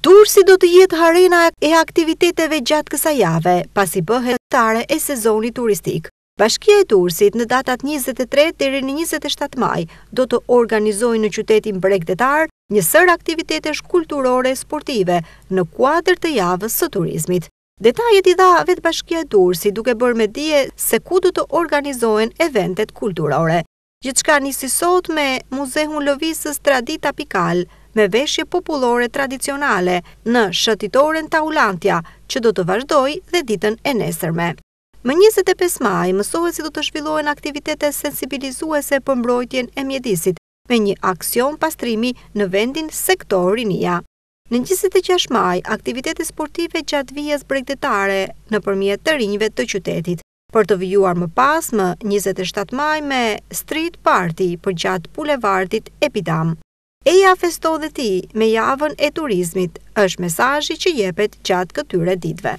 Durrësi do të jetë arena e aktiviteteve gjatë kësaj jave, pasi bëhet anëtare e sezonit turistik. Bashkia e Durrësit në datat njëzet e tre deri në njëzet e shtatë maj do të organizojë në qytetin bregdetar një sërë aktivitetesh kulturore e sportive në kuadër të Javës së Turizmit. Detajet i dha vetë Bashkia e Durrësit duke bërë me dije se ku do të organizohen eventet kulturore. Gjithçka nisi sot me Muzeun Lëvizës Traditë Apikal, me veshje popullore tradicionale në shëtitoren Taulantia, që do të vazhdojë dhe ditën e nesërme. Më njëzet e pesë maj, mësohet se do të zhvillohen aktivitete sensibilizuese për mbrojtjen e mjedisit, me një aksion pastrimi në vendin Sektor Rinia. Në njëzet e gjashtë maj, aktivitete sportive gjatë vijës bregdetare nëpërmjet të rinjve të qytetit. për të vijuar më pas më njëzet e shtatë maj me Street Party përgjatë Bulevardit Epidamn. Eja festo dhe ti me javën e turizmit, është mesazhi që jepet gjatë këtyre ditëve.